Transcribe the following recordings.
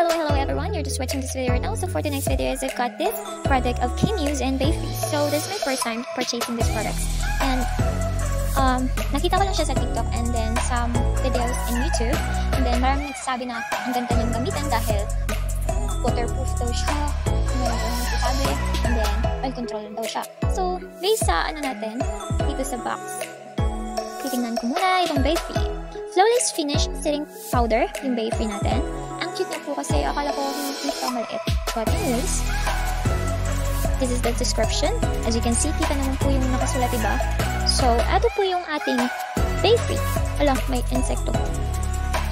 hello, hello everyone. You're just watching this video right now. So for the next video is I've got this product of Kimuse and Bayfree. So this is my first time purchasing this product. And um, nakita ko lang siya sa TikTok and then some videos in YouTube. And then maraming nagsasabi na ang ganda niyang gamitan dahil waterproof daw siya. Meron nagsasabi. And then oil control daw siya. So based sa ano natin, dito sa box, titingnan ko muna itong Bayfree. Flawless Finish Setting Powder, yung Bayfree natin. Niya po kasi akala ko hindi pa maliit. But anyways, this is the description. As you can see, kita naman po yung nakasulat, diba? So, ito po yung ating Bayfree. Alam, may insecto.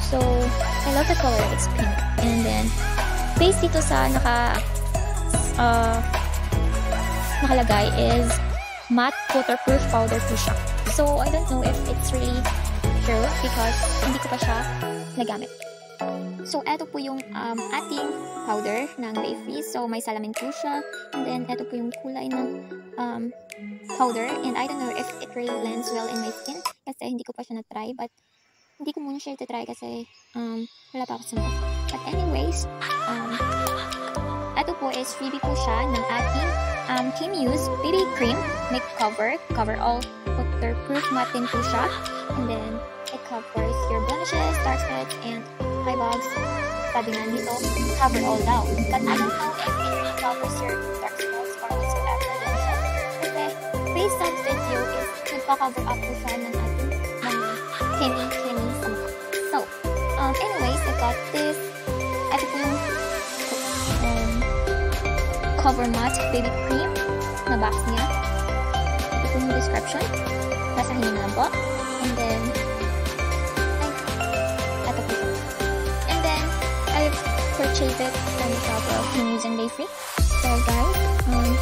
So, I love the color. It's pink. And then, base dito sa naka, uh, nakalagay is matte waterproof powder po siya. So, I don't know if it's really true because hindi ko pa siya nagamit. So, eto po yung um, ating powder ng Bayfree. So, may salamin po siya. And then, eto po yung kulay ng um, powder. And I don't know if it really blends well in my skin kasi hindi ko pa siya na-try. But, hindi ko muna siya ito-try kasi um, wala pa ako sa mouth. But anyways, um, eto po is freebie po siya ng ating um, Kimuse BB Cream Make Cover. Cover all waterproof matte po siya. And then, it covers your blemishes, dark spots, and eye bags. Sabi nga dito, cover all daw. But I don't know if really covers your dark spots or blemishes. Kasi, based on video is nagpa-cover up po siya ng ating mga sa. So, um, anyways, I got this. Ito po yung um, cover matte baby cream na box niya. Ito po yung description. Basahin niyo na po. And then, it from the shop of and Bayfree. So guys, um,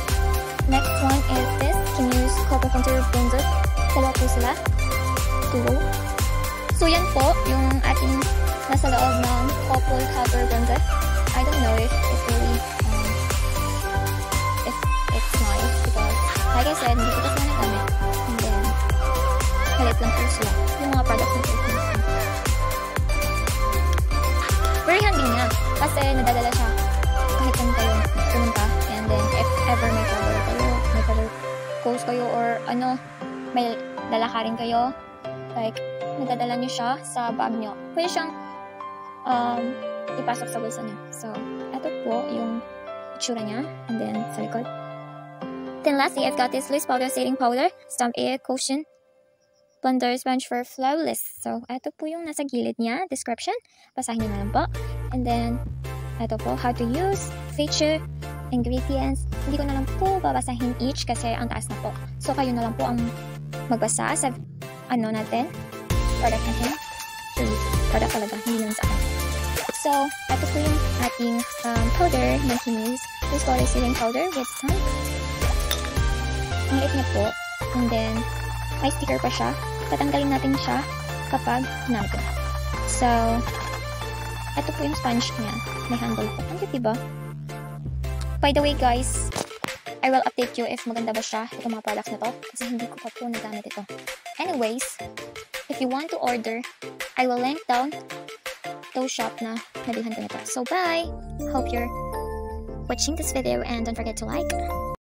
next one is this Kimuse Copper Contour Bronzer. Dalawa po sila. Duo. So yan po, yung ating nasa loob ng Couple Cover Bronzer. I don't know if it really, um, if it's nice because, like I said, hindi ko kasi nagamit. And then, Halit lang po sila. Yung mga products na Philippines. Kasi nadadala siya kahit saan kayo pumunta. And then, if ever may travel kayo, may travel goals kayo, or ano, may lalakarin kayo, like, nadadala niyo siya sa bag niyo. Pwede siyang um, ipasok sa bulsa niyo. So, ito po yung itsura niya. And then, sa likod. Then lastly, I've got this loose powder setting powder, Stamp Air Cushion Blender Sponge for Flawless. So, ito po yung nasa gilid niya, description. Basahin niyo na lang po. And then, ito po, how to use, feature, ingredients. Hindi ko na lang po babasahin each kasi ang taas na po. So, kayo na lang po ang magbasa sa ano natin, product natin. Product talaga, hindi naman sa akin. So, ito po yung ating um, powder na Kimuse. This powder sealing powder with sun. Ang liit niya po. And then, may sticker pa siya. Tatanggalin natin siya kapag nago. So, ito po yung sponge niya. May handle po. Ang diba? By the way, guys, I will update you if maganda ba siya, itong mga products na to. Kasi hindi ko pa po nagamit ito. Anyways, if you want to order, I will link down those shop na nabilhan ko nito. So, bye! Hope you're watching this video and don't forget to like,